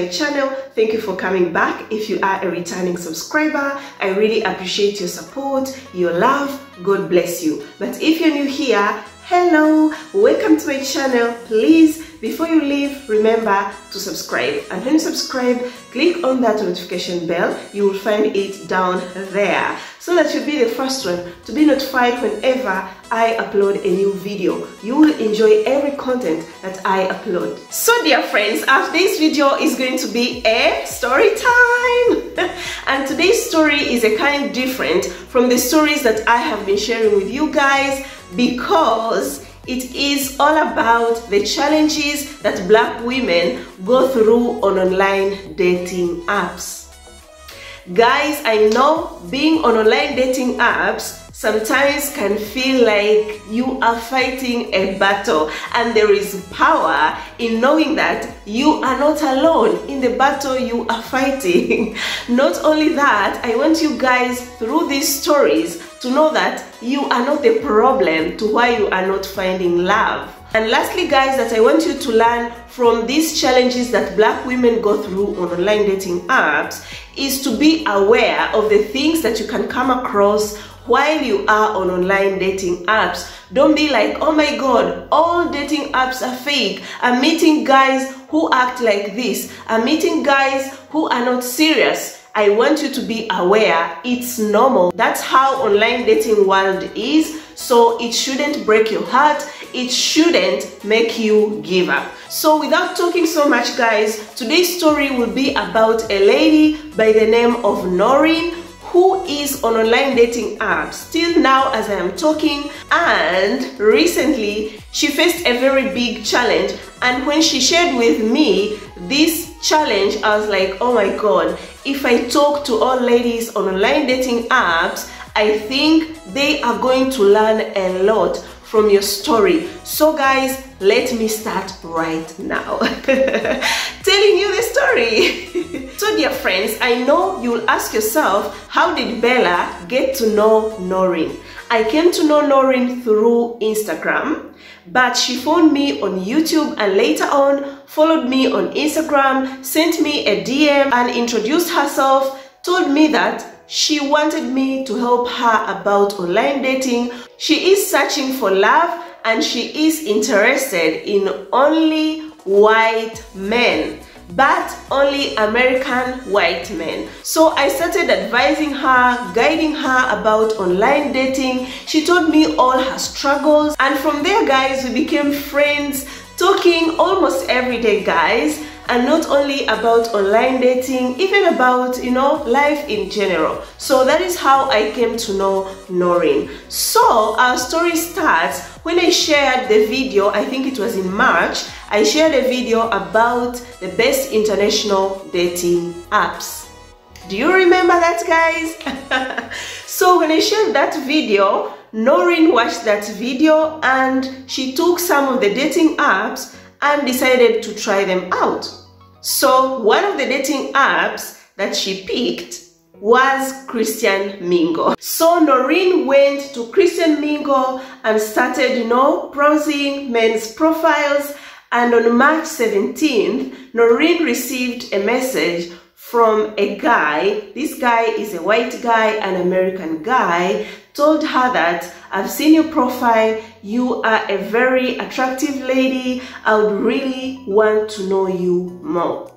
my channel. Thank you for coming back. If you are a returning subscriber, I really appreciate your support, your love. God bless you. But if you're new here, hello, welcome to my channel. Please before you leave, remember to subscribe. And when you subscribe, click on that notification bell. You will find it down there so that you'll be the first one to be notified whenever I upload a new video. You will enjoy every content that I upload. So dear friends, after this video is going to be a story time. and today's story is a kind different from the stories that I have been sharing with you guys because it is all about the challenges that black women go through on online dating apps. Guys, I know being on online dating apps sometimes can feel like you are fighting a battle and there is power in knowing that you are not alone in the battle you are fighting. not only that, I want you guys through these stories to know that you are not the problem to why you are not finding love. And lastly, guys, that I want you to learn from these challenges that black women go through on online dating apps is to be aware of the things that you can come across while you are on online dating apps. Don't be like, oh my god, all dating apps are fake. I'm meeting guys who act like this. I'm meeting guys who are not serious. I want you to be aware it's normal. That's how online dating world is. So it shouldn't break your heart. It shouldn't make you give up. So without talking so much guys, today's story will be about a lady by the name of Noreen who is on online dating apps. Still now as I am talking and recently she faced a very big challenge. And when she shared with me this challenge I was like oh my god if I talk to all ladies on online dating apps I think they are going to learn a lot from your story. So guys, let me start right now. Telling you the story. so dear friends, I know you'll ask yourself, how did Bella get to know Noreen? I came to know Noreen through Instagram, but she found me on YouTube and later on followed me on Instagram, sent me a DM and introduced herself, told me that she wanted me to help her about online dating. She is searching for love and she is interested in only white men but only American white men. So I started advising her, guiding her about online dating. She told me all her struggles and from there guys we became friends talking almost every day guys and not only about online dating, even about, you know, life in general. So that is how I came to know Noreen. So our story starts when I shared the video, I think it was in March, I shared a video about the best international dating apps. Do you remember that guys? so when I shared that video, Noreen watched that video and she took some of the dating apps and decided to try them out. So one of the dating apps that she picked was Christian Mingle. So Noreen went to Christian Mingle and started, you know, browsing men's profiles. And on March 17th, Noreen received a message from a guy. This guy is a white guy, an American guy, told her that I've seen your profile, you are a very attractive lady, I would really want to know you more.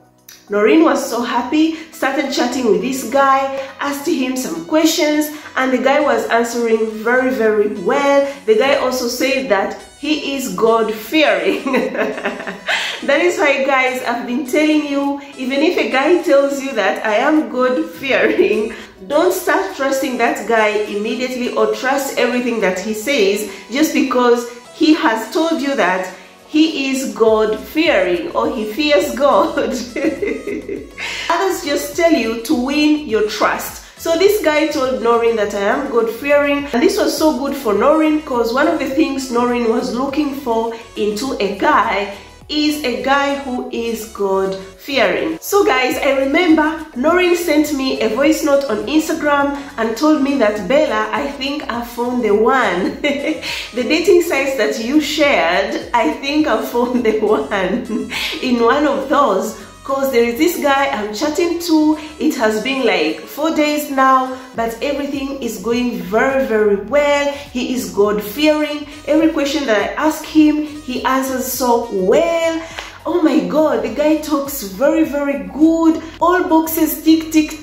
Noreen was so happy, started chatting with this guy, asked him some questions, and the guy was answering very, very well. The guy also said that he is God-fearing. that is why, guys, I've been telling you, even if a guy tells you that I am God-fearing, don't start trusting that guy immediately or trust everything that he says just because he has told you that he is God fearing or he fears God. Others just tell you to win your trust. So this guy told Noreen that I am God fearing and this was so good for Noreen because one of the things Noreen was looking for into a guy is a guy who is God fearing. So guys, I remember Noreen sent me a voice note on Instagram and told me that Bella, I think I found the one. the dating sites that you shared, I think I found the one. In one of those, because there is this guy I'm chatting to. It has been like four days now, but everything is going very, very well. He is God fearing. Every question that I ask him, he answers so well oh my god the guy talks very very good all boxes tick tick tick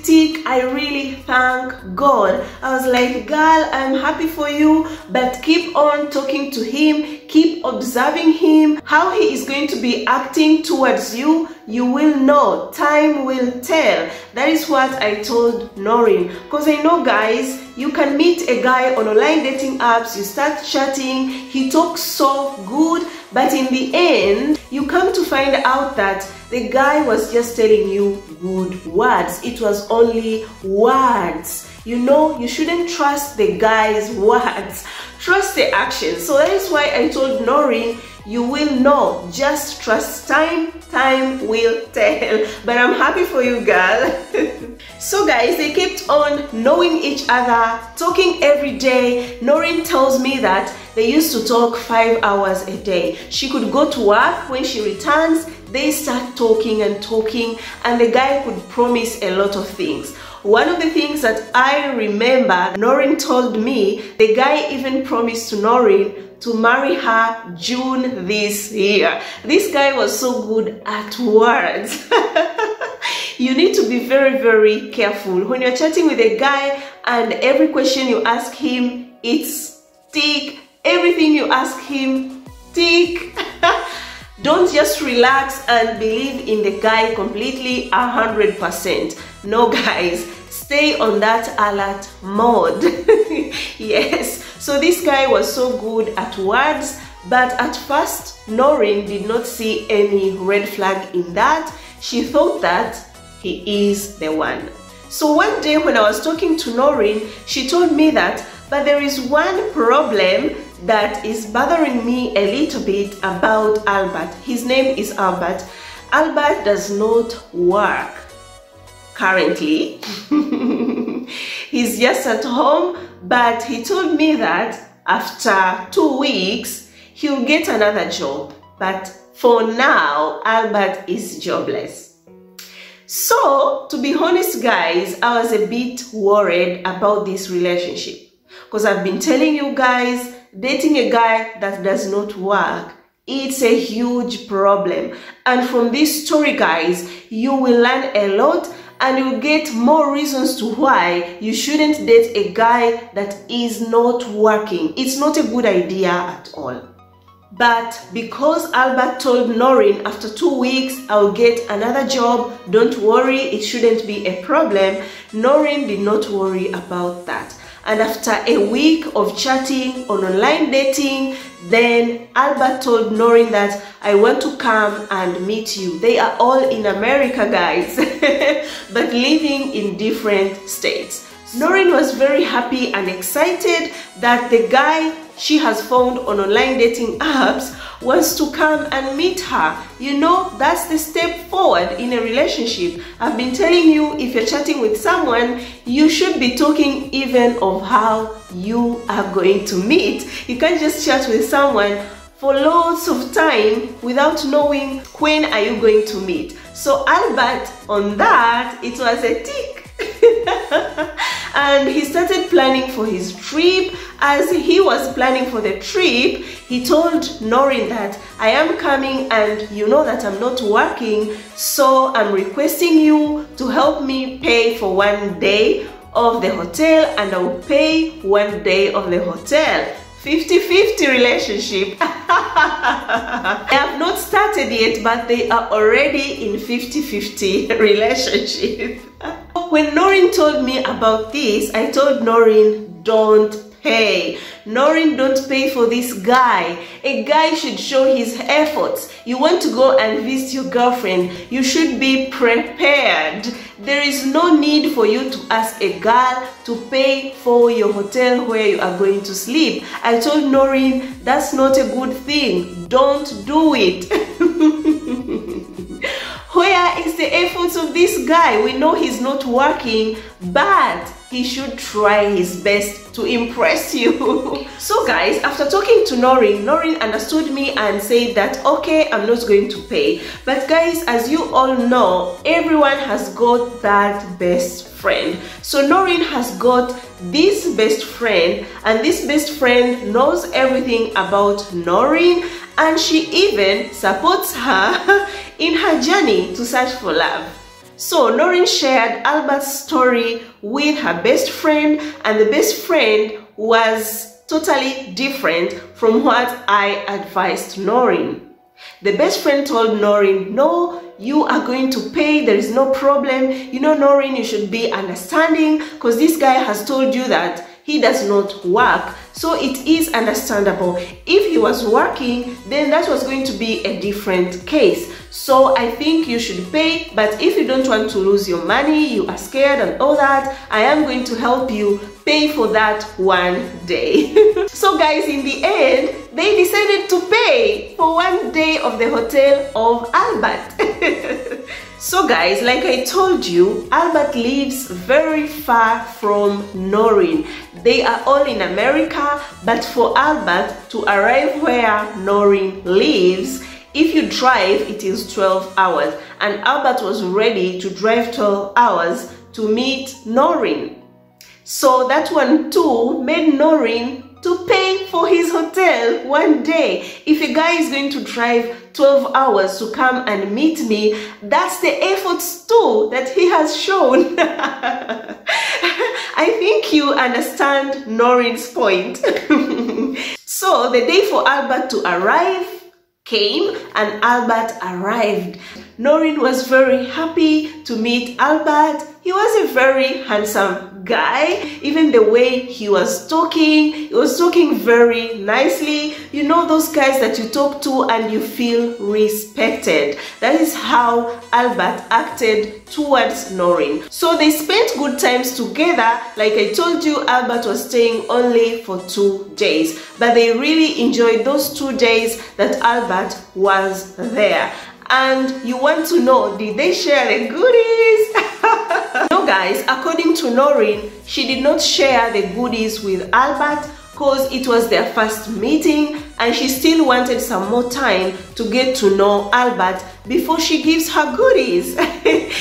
i really thank god. I was like girl i'm happy for you but keep on talking to him keep observing him. How he is going to be acting towards you you will know. Time will tell. That is what i told noreen. Because i know guys you can meet a guy on online dating apps you start chatting he talks so good but in the end, you come to find out that the guy was just telling you good words. It was only words. You know, you shouldn't trust the guy's words. Trust the action. So that is why I told Noreen, you will know. Just trust time. Time will tell. But I'm happy for you, girl. so guys, they kept on knowing each other, talking every day. Noreen tells me that they used to talk five hours a day. She could go to work when she returns, they start talking and talking, and the guy could promise a lot of things. One of the things that I remember Noreen told me, the guy even promised to Noreen to marry her June this year. This guy was so good at words. you need to be very, very careful. When you're chatting with a guy and every question you ask him, it's tick, everything you ask him, tick. Don't just relax and believe in the guy completely a hundred percent. No guys, stay on that alert mode. yes, so this guy was so good at words, but at first Noreen did not see any red flag in that. She thought that he is the one. So one day when I was talking to Noreen, she told me that, but there is one problem that is bothering me a little bit about Albert. His name is Albert. Albert does not work currently. He's just at home, but he told me that after two weeks, he'll get another job. But for now, Albert is jobless. So, to be honest, guys, I was a bit worried about this relationship because I've been telling you guys dating a guy that does not work it's a huge problem and from this story guys you will learn a lot and you get more reasons to why you shouldn't date a guy that is not working. It's not a good idea at all. But because Albert told Noreen after two weeks I'll get another job, don't worry, it shouldn't be a problem, Noreen did not worry about that. And after a week of chatting on online dating, then Albert told Noreen that I want to come and meet you. They are all in America, guys, but living in different states. Noreen was very happy and excited that the guy she has found on online dating apps wants to come and meet her. You know, that's the step forward in a relationship. I've been telling you, if you're chatting with someone, you should be talking even of how you are going to meet. You can't just chat with someone for lots of time without knowing when are you going to meet. So Albert, on that, it was a tick. and he started planning for his trip. As he was planning for the trip, he told Noreen that I am coming and you know that I'm not working, so I'm requesting you to help me pay for one day of the hotel and I'll pay one day of the hotel. 50-50 relationship. they have not started yet, but they are already in 50-50 relationship. When Noreen told me about this, I told Noreen, don't pay. Noreen, don't pay for this guy. A guy should show his efforts. You want to go and visit your girlfriend, you should be prepared. There is no need for you to ask a girl to pay for your hotel where you are going to sleep. I told Noreen, that's not a good thing. Don't do it. Where is the efforts of this guy? We know he's not working, but he should try his best to impress you. so guys, after talking to Noreen, Noreen understood me and said that, okay, I'm not going to pay. But guys, as you all know, everyone has got that best friend. So Noreen has got this best friend and this best friend knows everything about Noreen and she even supports her in her journey to search for love. So Noreen shared Albert's story with her best friend and the best friend was totally different from what I advised Noreen. The best friend told Noreen, no, you are going to pay, there is no problem. You know, Noreen, you should be understanding because this guy has told you that he does not work. So it is understandable. If he was working, then that was going to be a different case. So I think you should pay, but if you don't want to lose your money, you are scared and all that, I am going to help you pay for that one day. so guys, in the end, they decided to pay for one day of the hotel of Albert. So guys, like I told you, Albert lives very far from Noreen. They are all in America, but for Albert to arrive where Noreen lives, if you drive, it is 12 hours. And Albert was ready to drive 12 hours to meet Noreen. So that one too made Noreen to pay for his hotel one day. If a guy is going to drive 12 hours to come and meet me, that's the efforts too that he has shown. I think you understand Noreen's point. so the day for Albert to arrive came and Albert arrived. Noreen was very happy to meet Albert. He was a very handsome guy. Even the way he was talking he was talking very nicely. You know those guys that you talk to and you feel respected. That is how albert acted towards noreen. So they spent good times together. Like i told you albert was staying only for two days. But they really enjoyed those two days that albert was there and you want to know did they share the goodies no guys according to Noreen she did not share the goodies with Albert because it was their first meeting and she still wanted some more time to get to know Albert before she gives her goodies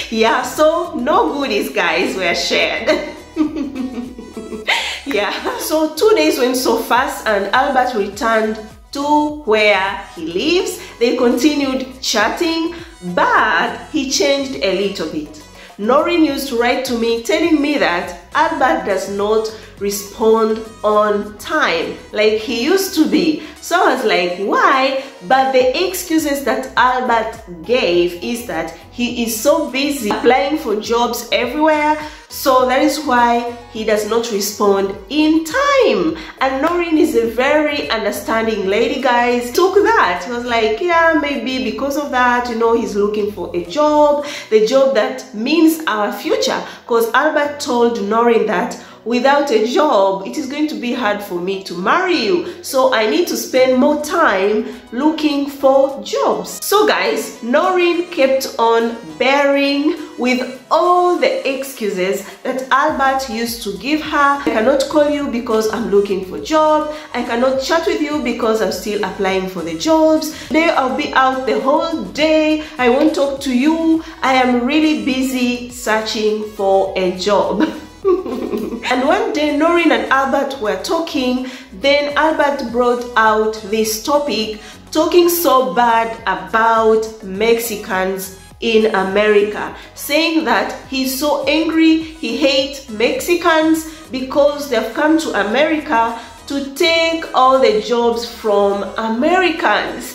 yeah so no goodies guys were shared yeah so two days went so fast and Albert returned to where he lives. They continued chatting, but he changed a little bit. Noreen used to write to me telling me that Albert does not respond on time like he used to be. So I was like, why? But the excuses that Albert gave is that he is so busy applying for jobs everywhere so that is why he does not respond in time. And Noreen is a very understanding lady, guys. Took that. He was like, yeah, maybe because of that, you know, he's looking for a job, the job that means our future. Because Albert told Noreen that without a job, it is going to be hard for me to marry you. So I need to spend more time looking for jobs. So guys, Noreen kept on bearing with all the excuses that Albert used to give her. I cannot call you because I'm looking for a job. I cannot chat with you because I'm still applying for the jobs. Today I'll be out the whole day. I won't talk to you. I am really busy searching for a job. and one day Noreen and Albert were talking, then Albert brought out this topic, talking so bad about Mexicans in America, saying that he's so angry, he hates Mexicans because they've come to America to take all the jobs from Americans.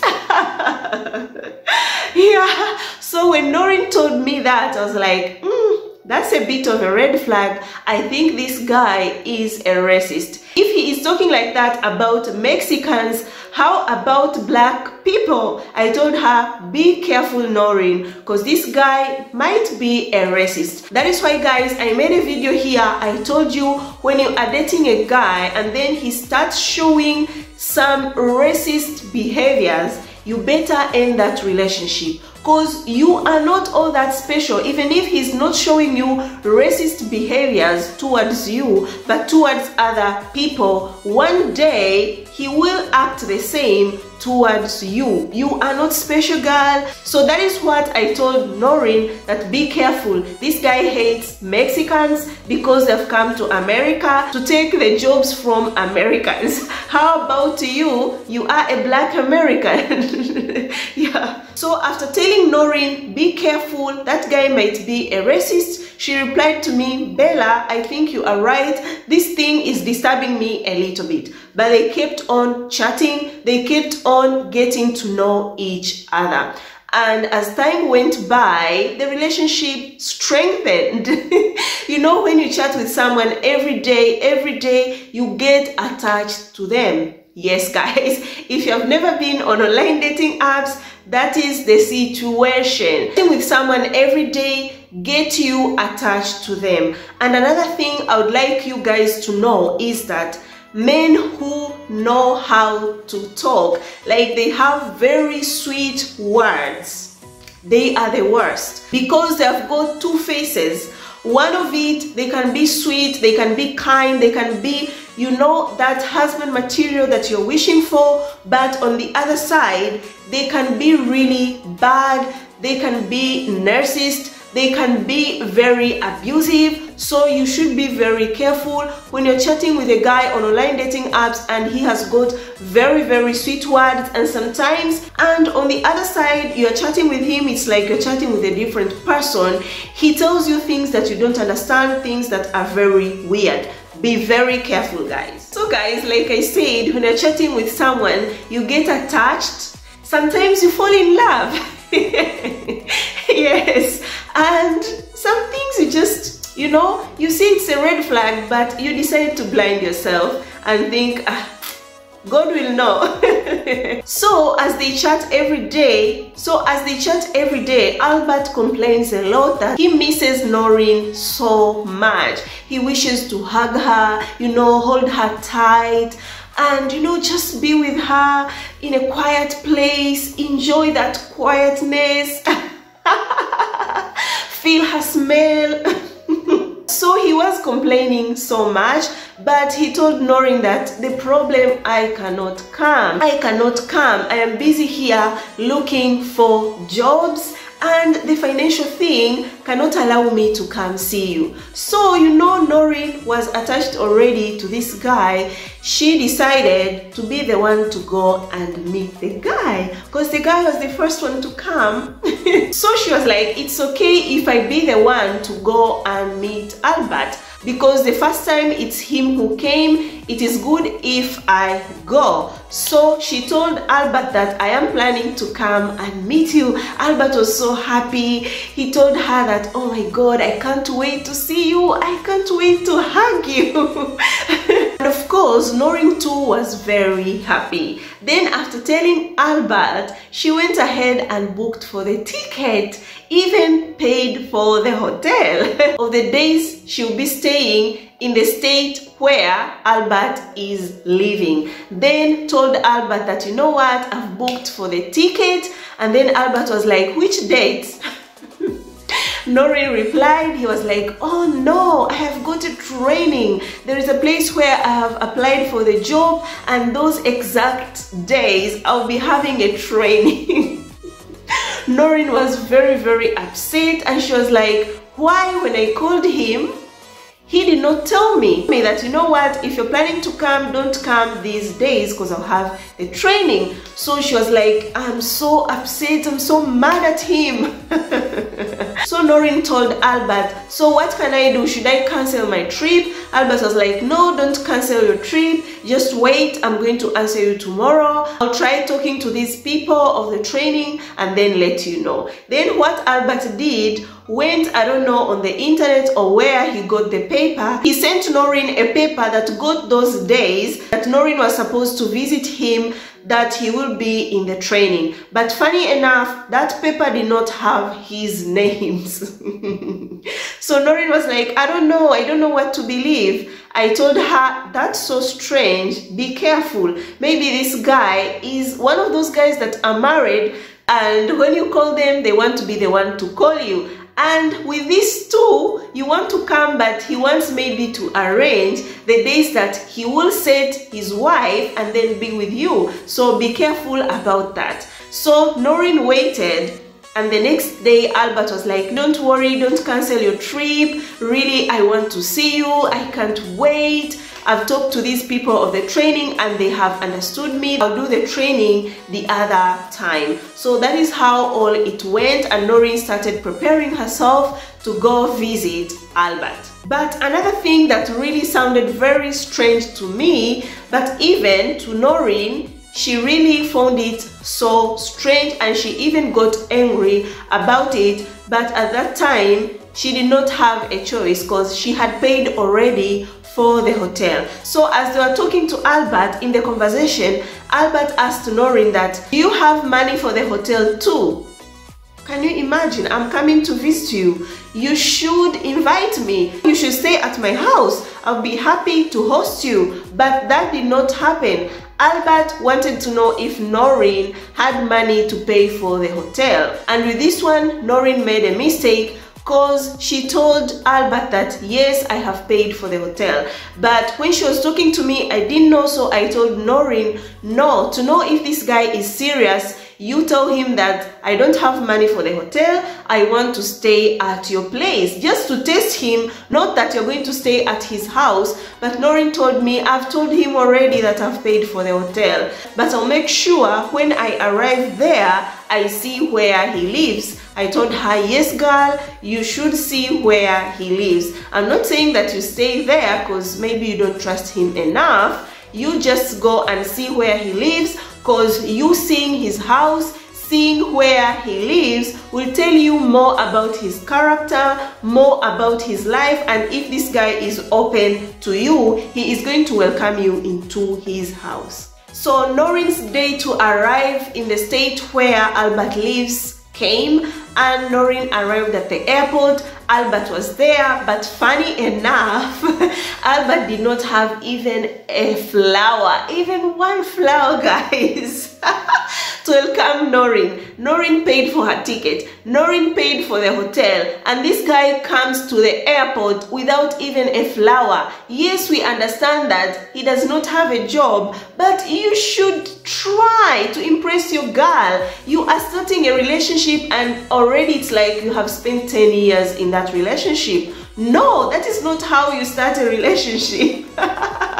yeah, so when Noreen told me that, I was like, mm, that's a bit of a red flag. I think this guy is a racist. If he is talking like that about Mexicans. How about black people? I told her, be careful, Noreen, because this guy might be a racist. That is why, guys, I made a video here. I told you when you are dating a guy and then he starts showing some racist behaviors, you better end that relationship. Because you are not all that special. Even if he's not showing you racist behaviors towards you but towards other people one day he will act the same towards you. You are not special girl. So that is what I told Noreen that be careful. This guy hates Mexicans because they've come to America to take the jobs from Americans. How about you? You are a black American. yeah. So after telling Noreen, be careful, that guy might be a racist, she replied to me, Bella, I think you are right. This thing is disturbing me a little bit. But they kept on chatting, they kept on getting to know each other. And as time went by, the relationship strengthened. you know, when you chat with someone every day, every day, you get attached to them. Yes, guys, if you have never been on online dating apps, that is the situation. With someone every day get you attached to them. And another thing I would like you guys to know is that men who know how to talk, like they have very sweet words, they are the worst. Because they have got two faces. One of it, they can be sweet, they can be kind, they can be you know that husband material that you're wishing for. But on the other side they can be really bad. They can be narcissist. They can be very abusive so you should be very careful when you're chatting with a guy on online dating apps and he has got very very sweet words and sometimes and on the other side you're chatting with him it's like you're chatting with a different person. He tells you things that you don't understand things that are very weird. Be very careful guys. So guys like i said when you're chatting with someone you get attached. Sometimes you fall in love. Yes. And some things you just you know you see it's a red flag but you decide to blind yourself and think ah, God will know. so as they chat every day, so as they chat every day, Albert complains a lot that he misses Noreen so much. He wishes to hug her, you know, hold her tight and you know just be with her in a quiet place enjoy that quietness feel her smell so he was complaining so much but he told Noreen that the problem I cannot come. I cannot come. I am busy here looking for jobs and the financial thing cannot allow me to come see you. So, you know, Noreen was attached already to this guy. She decided to be the one to go and meet the guy because the guy was the first one to come. so she was like, it's okay if I be the one to go and meet Albert because the first time it's him who came it is good if I go. So she told Albert that I am planning to come and meet you. Albert was so happy. He told her that oh my god I can't wait to see you. I can't wait to hug you. And of course Noreen too was very happy. Then after telling Albert she went ahead and booked for the ticket even paid for the hotel of the days she'll be staying in the state where Albert is living. Then told Albert that, you know what, I've booked for the ticket. And then Albert was like, which date? Noreen replied, he was like, oh no, I have got a training. There is a place where I have applied for the job and those exact days I'll be having a training. Noreen was very, very upset and she was like, why when I called him, he did not tell me. That you know what if you're planning to come don't come these days because i'll have the training. So she was like i'm so upset. I'm so mad at him. So Noreen told Albert so what can I do? Should I cancel my trip? Albert was like no don't cancel your trip. Just wait. I'm going to answer you tomorrow. I'll try talking to these people of the training and then let you know. Then what albert did went i don't know on the internet or where he got the paper. He sent noreen a paper that got those days that noreen was supposed to visit him that he will be in the training. But funny enough, that paper did not have his names. so Noreen was like, I don't know, I don't know what to believe. I told her, that's so strange, be careful. Maybe this guy is one of those guys that are married and when you call them, they want to be the one to call you. And with these two, you want to come, but he wants maybe to arrange the days that he will set his wife and then be with you. So be careful about that. So Noreen waited and the next day Albert was like, don't worry, don't cancel your trip. Really, I want to see you. I can't wait. I've talked to these people of the training and they have understood me. I'll do the training the other time. So that is how all it went and Noreen started preparing herself to go visit Albert. But another thing that really sounded very strange to me, but even to Noreen, she really found it so strange and she even got angry about it but at that time she did not have a choice because she had paid already for the hotel. So as they were talking to Albert in the conversation, Albert asked Noreen that, do you have money for the hotel too? Can you imagine? I'm coming to visit you. You should invite me. You should stay at my house. I'll be happy to host you. But that did not happen. Albert wanted to know if Noreen had money to pay for the hotel. And with this one, Noreen made a mistake because she told Albert that yes, I have paid for the hotel. But when she was talking to me, I didn't know, so I told Noreen, no, to know if this guy is serious, you tell him that I don't have money for the hotel, I want to stay at your place. Just to test him, not that you're going to stay at his house, but Noreen told me, I've told him already that I've paid for the hotel, but I'll make sure when I arrive there, I see where he lives. I told her, yes girl, you should see where he lives. I'm not saying that you stay there because maybe you don't trust him enough. You just go and see where he lives because you seeing his house seeing where he lives will tell you more about his character, more about his life, and if this guy is open to you, he is going to welcome you into his house. So Noreen's day to arrive in the state where Albert lives came and Noreen arrived at the airport. Albert was there, but funny enough, Albert did not have even a flower, even one flower, guys. to welcome Noreen. Noreen paid for her ticket. Noreen paid for the hotel. And this guy comes to the airport without even a flower. Yes, we understand that he does not have a job, but you should try to impress your girl. You are starting a relationship and already it's like you have spent 10 years in that relationship. No, that is not how you start a relationship.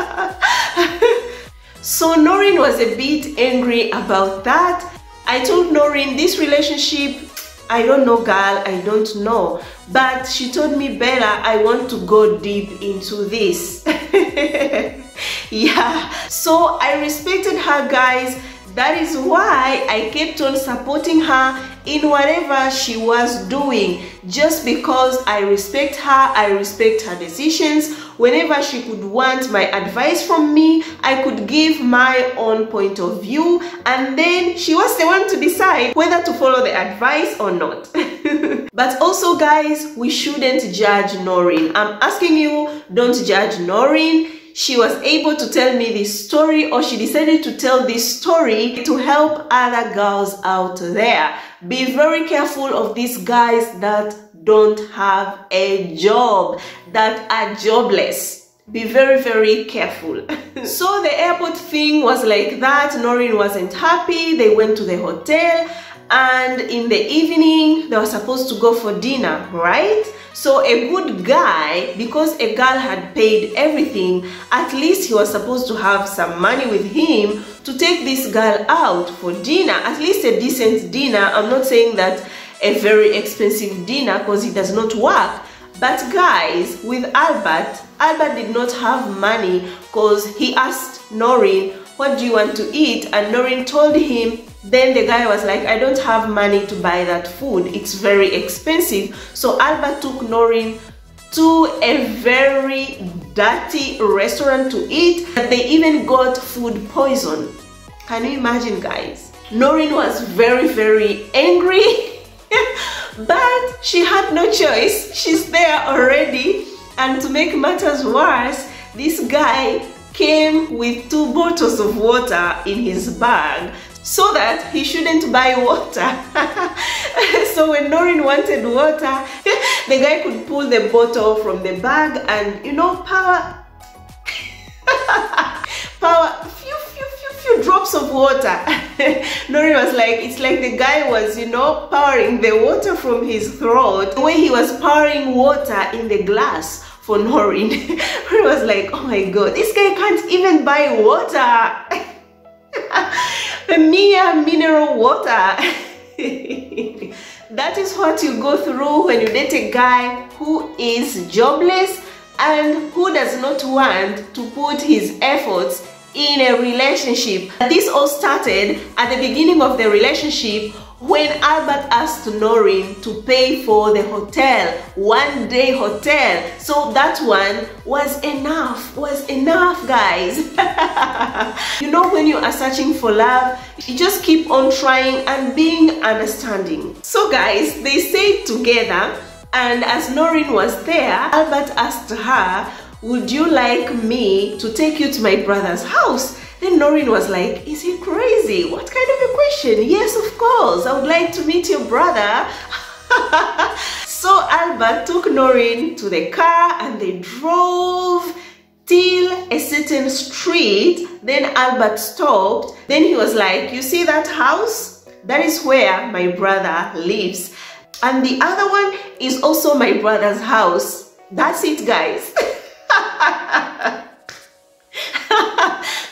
So Noreen was a bit angry about that. I told Noreen this relationship, I don't know girl, I don't know. But she told me Bella, I want to go deep into this. yeah, so I respected her guys. That is why I kept on supporting her in whatever she was doing just because I respect her, I respect her decisions. Whenever she could want my advice from me, I could give my own point of view and then she was the one to decide whether to follow the advice or not. but also guys, we shouldn't judge Noreen. I'm asking you, don't judge Noreen she was able to tell me this story or she decided to tell this story to help other girls out there. Be very careful of these guys that don't have a job, that are jobless. Be very, very careful. so the airport thing was like that. Noreen wasn't happy. They went to the hotel and in the evening they were supposed to go for dinner, right? So a good guy, because a girl had paid everything, at least he was supposed to have some money with him to take this girl out for dinner, at least a decent dinner. I'm not saying that a very expensive dinner because it does not work. But guys, with Albert, Albert did not have money because he asked Noreen, what do you want to eat? And Noreen told him, then the guy was like, I don't have money to buy that food. It's very expensive. So Albert took Noreen to a very dirty restaurant to eat. They even got food poison. Can you imagine guys? Noreen was very, very angry. but she had no choice. She's there already. And to make matters worse, this guy came with two bottles of water in his bag so that he shouldn't buy water. so when Noreen wanted water, the guy could pull the bottle from the bag and you know, power, power, few, few, few, few drops of water. Noreen was like, it's like the guy was, you know, powering the water from his throat, the way he was pouring water in the glass for Noreen. He was like, oh my god, this guy can't even buy water. A mere mineral water. that is what you go through when you date a guy who is jobless and who does not want to put his efforts in a relationship. This all started at the beginning of the relationship when Albert asked Noreen to pay for the hotel, one day hotel. So that one was enough, was enough guys. you know when you are searching for love, you just keep on trying and being understanding. So guys, they stayed together and as Noreen was there, Albert asked her, would you like me to take you to my brother's house? Then Noreen was like, is he crazy? What kind of a question? Yes, of course. I would like to meet your brother. so Albert took Noreen to the car and they drove till a certain street. Then Albert stopped. Then he was like, you see that house? That is where my brother lives. And the other one is also my brother's house. That's it, guys.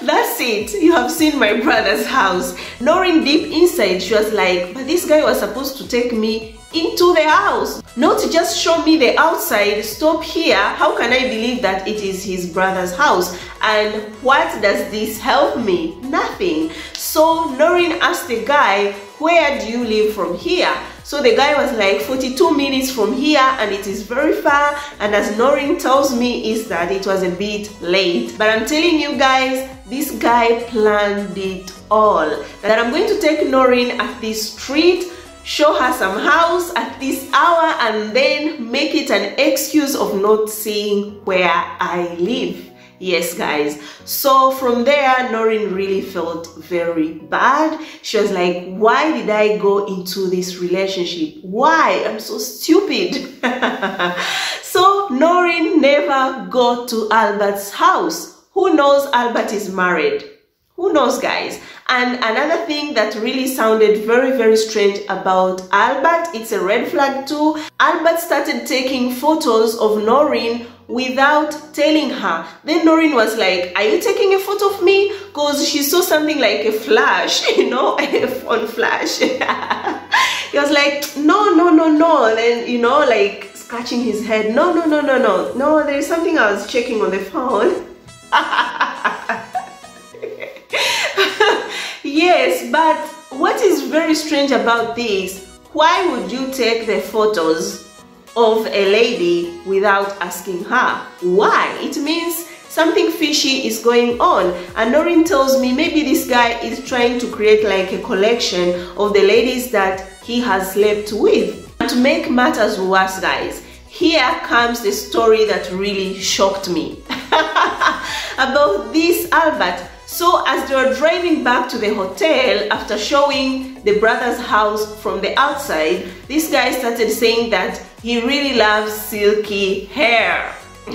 That's it. You have seen my brother's house. Knowing deep inside, she was like, but this guy was supposed to take me into the house. Not just show me the outside, stop here. How can I believe that it is his brother's house? And what does this help me? Nothing. So Noreen asked the guy, where do you live from here? So the guy was like 42 minutes from here and it is very far and as Noreen tells me is that it was a bit late. But I'm telling you guys, this guy planned it all. That I'm going to take Noreen at this street show her some house at this hour and then make it an excuse of not seeing where I live. Yes, guys. So from there, Noreen really felt very bad. She was like, why did I go into this relationship? Why? I'm so stupid. so Noreen never got to Albert's house. Who knows Albert is married? Who knows, guys? And another thing that really sounded very, very strange about Albert, it's a red flag too. Albert started taking photos of Noreen without telling her. Then Noreen was like, are you taking a photo of me? Because she saw something like a flash, you know, a phone flash. he was like, no, no, no, no. Then, you know, like scratching his head. No, no, no, no, no. No, there's something I was checking on the phone. yes, but what is very strange about this, why would you take the photos of a lady without asking her. Why? It means something fishy is going on. And Noreen tells me maybe this guy is trying to create like a collection of the ladies that he has slept with. And to make matters worse, guys, here comes the story that really shocked me about this Albert so as they were driving back to the hotel after showing the brother's house from the outside, this guy started saying that he really loves silky hair.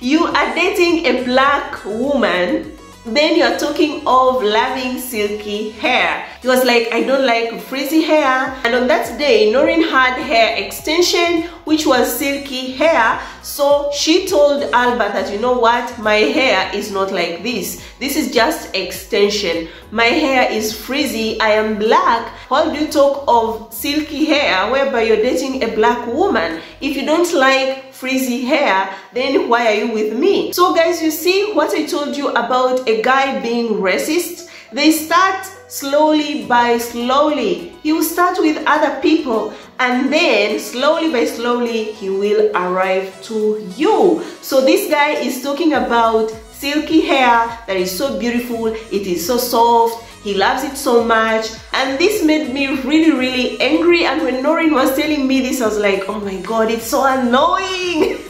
you are dating a black woman, then you're talking of loving silky hair. He was like, I don't like frizzy hair. And on that day, Noreen had hair extension, which was silky hair. So she told Albert that, you know what, my hair is not like this. This is just extension. My hair is frizzy. I am black. How do you talk of silky hair whereby you're dating a black woman? If you don't like frizzy hair, then why are you with me? So guys, you see what I told you about a guy being racist? They start slowly by slowly. He will start with other people and then slowly by slowly he will arrive to you. So this guy is talking about silky hair that is so beautiful, it is so soft, he loves it so much and this made me really really angry and when Noreen was telling me this I was like oh my god it's so annoying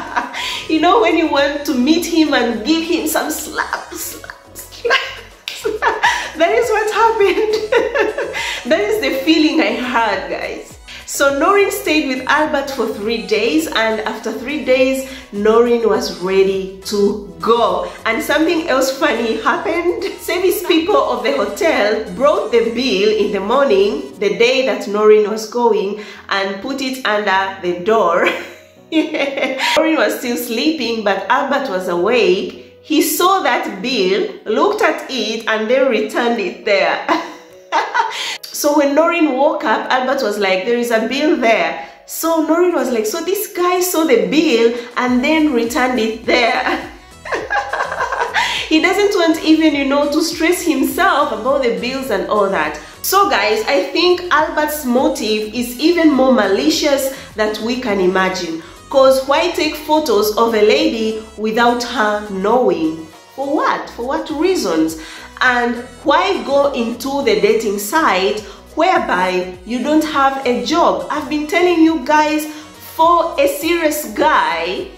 you know when you want to meet him and give him some slaps that is what happened. that is the feeling I had, guys. So Noreen stayed with Albert for three days and after three days, Noreen was ready to go. And something else funny happened. Service people of the hotel brought the bill in the morning, the day that Noreen was going, and put it under the door. Noreen was still sleeping, but Albert was awake he saw that bill, looked at it, and then returned it there. so when Noreen woke up, Albert was like, there is a bill there. So Noreen was like, so this guy saw the bill and then returned it there. he doesn't want even, you know, to stress himself about the bills and all that. So guys, I think Albert's motive is even more malicious than we can imagine. Because why take photos of a lady without her knowing? For what? For what reasons? And why go into the dating site whereby you don't have a job? I've been telling you guys for a serious guy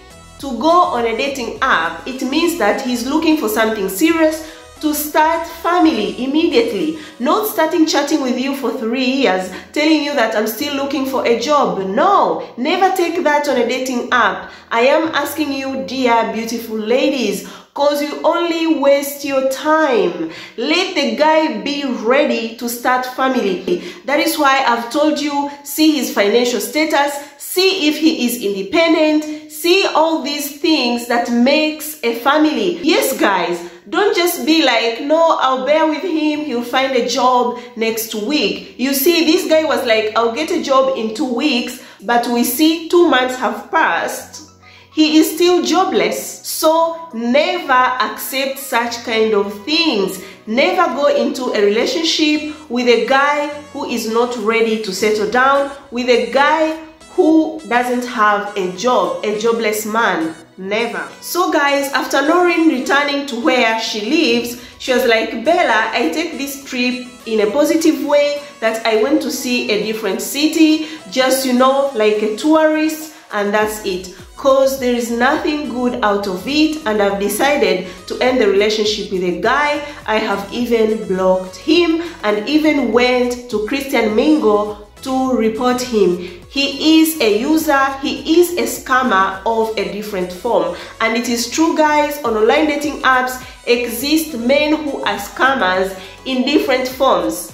to go on a dating app, it means that he's looking for something serious to start family immediately. Not starting chatting with you for three years, telling you that I'm still looking for a job. No, never take that on a dating app. I am asking you, dear beautiful ladies, because you only waste your time. Let the guy be ready to start family. That is why I've told you, see his financial status, see if he is independent, see all these things that makes a family. Yes, guys, don't just be like, no, I'll bear with him. He'll find a job next week. You see, this guy was like, I'll get a job in two weeks, but we see two months have passed. He is still jobless. So never accept such kind of things. Never go into a relationship with a guy who is not ready to settle down, with a guy who doesn't have a job, a jobless man. Never. So guys, after Lauren returning to where she lives, she was like, Bella, I take this trip in a positive way that I went to see a different city, just, you know, like a tourist, and that's it. Cause there is nothing good out of it and I've decided to end the relationship with a guy. I have even blocked him and even went to Christian Mingle to report him. He is a user, he is a scammer of a different form. And it is true guys, on online dating apps exist men who are scammers in different forms.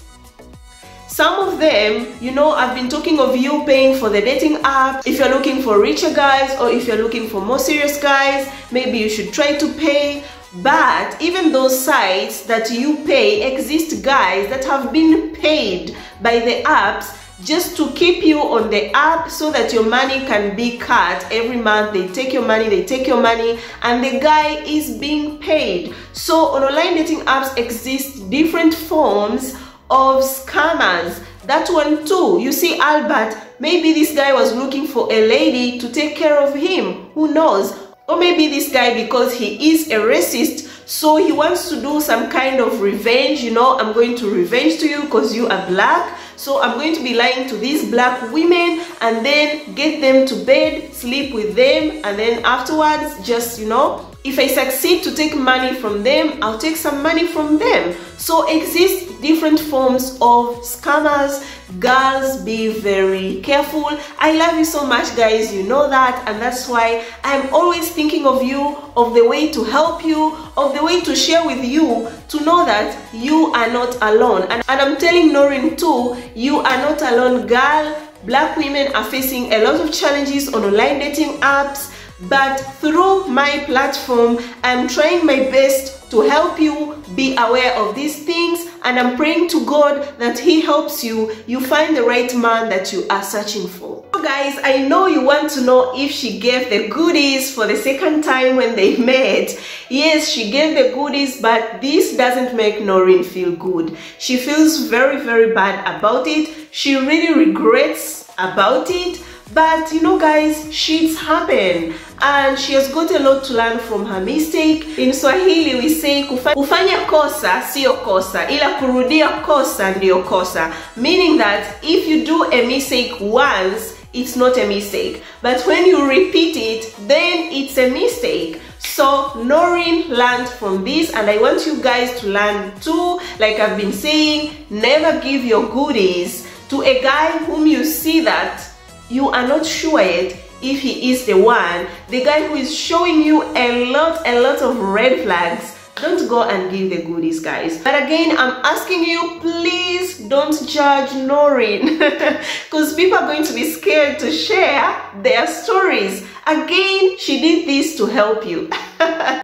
Some of them, you know, I've been talking of you paying for the dating app. If you're looking for richer guys or if you're looking for more serious guys, maybe you should try to pay. But even those sites that you pay exist guys that have been paid by the apps just to keep you on the app so that your money can be cut every month they take your money they take your money and the guy is being paid so on online dating apps exist different forms of scammers. That one too. You see albert maybe this guy was looking for a lady to take care of him. Who knows? Or maybe this guy because he is a racist so he wants to do some kind of revenge you know i'm going to revenge to you because you are black. So I'm going to be lying to these black women and then get them to bed, sleep with them, and then afterwards just, you know, if I succeed to take money from them, I'll take some money from them. So exist different forms of scammers. Girls, be very careful. I love you so much, guys. You know that. And that's why I'm always thinking of you, of the way to help you, of the way to share with you, to know that you are not alone. And, and I'm telling Noreen too, you are not alone, girl. Black women are facing a lot of challenges on online dating apps but through my platform i'm trying my best to help you be aware of these things and i'm praying to god that he helps you. You find the right man that you are searching for. So guys i know you want to know if she gave the goodies for the second time when they met. Yes she gave the goodies but this doesn't make noreen feel good. She feels very very bad about it. She really regrets about it but you know guys shits happen. And she has got a lot to learn from her mistake. In swahili we say kufanya kosa sio kosa ila kurudia kosa ndio kosa. Meaning that if you do a mistake once it's not a mistake. But when you repeat it then it's a mistake. So Noreen learned from this and I want you guys to learn too. Like I've been saying never give your goodies to a guy whom you see that you are not sure yet if he is the one. The guy who is showing you a lot a lot of red flags. Don't go and give the goodies guys. But again i'm asking you please don't judge Noreen. Because people are going to be scared to share their stories. Again she did this to help you.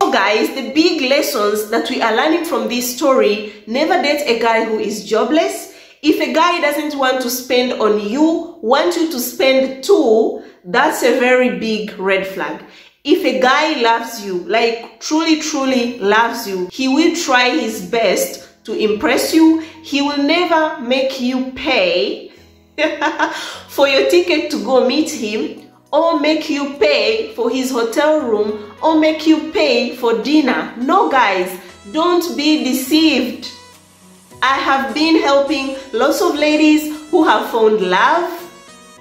So guys the big lessons that we are learning from this story never date a guy who is jobless if a guy doesn't want to spend on you, want you to spend too, that's a very big red flag. If a guy loves you, like truly, truly loves you, he will try his best to impress you. He will never make you pay for your ticket to go meet him or make you pay for his hotel room or make you pay for dinner. No, guys, don't be deceived. I have been helping lots of ladies who have found love.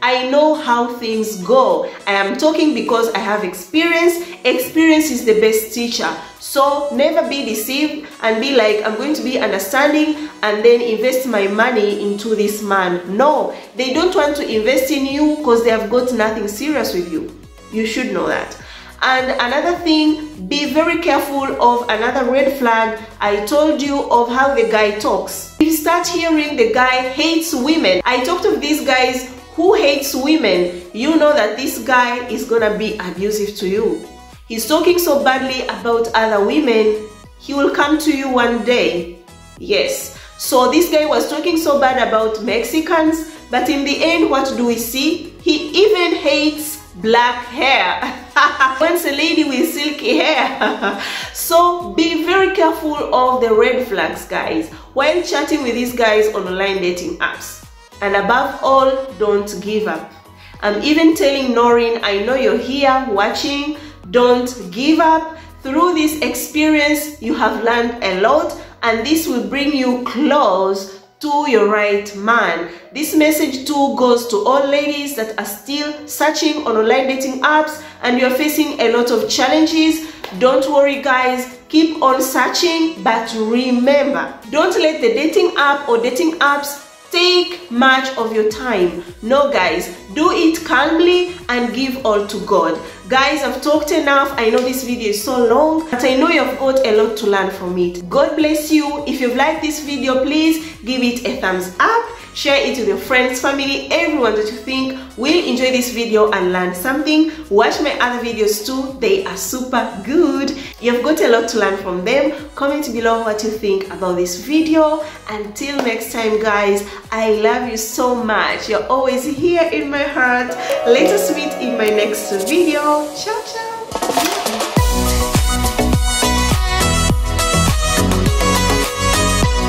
I know how things go. I am talking because I have experience. Experience is the best teacher. So never be deceived and be like, I'm going to be understanding and then invest my money into this man. No, they don't want to invest in you because they have got nothing serious with you. You should know that. And another thing, be very careful of another red flag. I told you of how the guy talks. You start hearing the guy hates women. I talked of these guys who hates women. You know that this guy is gonna be abusive to you. He's talking so badly about other women. He will come to you one day. Yes. So this guy was talking so bad about Mexicans, but in the end, what do we see? He even hates black hair. Once a lady with silky hair. so be very careful of the red flags, guys, while chatting with these guys on online dating apps. And above all, don't give up. I'm even telling Noreen, I know you're here watching, don't give up. Through this experience, you have learned a lot and this will bring you close to your right man. This message too goes to all ladies that are still searching on online dating apps and you're facing a lot of challenges. Don't worry guys, keep on searching but remember, don't let the dating app or dating apps take much of your time. No guys do it calmly and give all to god. Guys i've talked enough. I know this video is so long but i know you've got a lot to learn from it. God bless you. If you've liked this video please give it a thumbs up share it with your friends family everyone that you think will enjoy this video and learn something. Watch my other videos too. They are super good. You've got a lot to learn from them. Comment below what you think about this video. Until next time guys i love you so much. You're always here in my heart. Let us meet in my next video. Ciao ciao